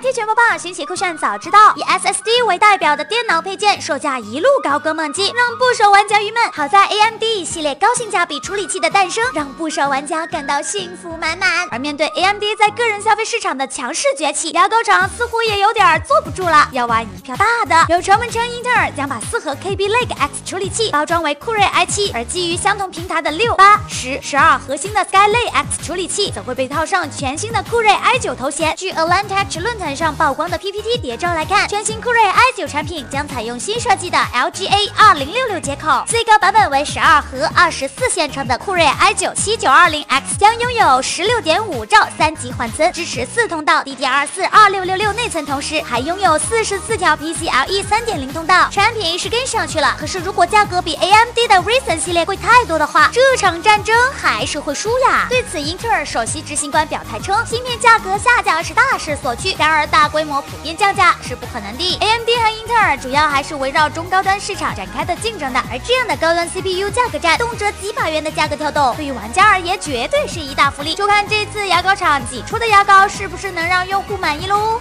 IT 全播报，新奇酷炫早知道。以 SSD 为代表的电脑配件售价一路高歌猛进，让不少玩家郁闷。好在 AMD 系列高性价比处理器的诞生，让不少玩家感到幸福满满。而面对 AMD 在个人消费市场的强势崛起，牙膏厂似乎也有点坐不住了，要玩一票大的。有传闻称，英特尔将把四核 KB Lake X 处理器包装为酷睿 i7，而基于相同平台的六八十十二核心的 Skylake X 处理器，则会被套上全新的酷睿 i9 头衔。据 Alantech 论坛上曝光的 PPT 谍照来看，全新酷睿 i9 产品将采用新设计的 LGA 二零六六接口，最高版本为十二核二十四线程的酷睿 i9 七九二零 X 将拥有十六点五兆三级缓存，支持四通道 DDR 四二六六六内存，同时还拥有四十四条 PCIe 三点零通道，产品是跟上去了。可是如果价格比 AMD 的 Ryzen 系列贵太多的话，这场战争还是会输呀。对此，英特尔首席执行官表态称，芯片价格下降是大势所趋，然而而大规模普遍降价是不可能的。AMD 和英特尔主要还是围绕中高端市场展开的竞争的，而这样的高端 CPU 价格战，动辄几百元的价格跳动，对于玩家而言绝对是一大福利。就看这次牙膏厂挤出的牙膏是不是能让用户满意喽。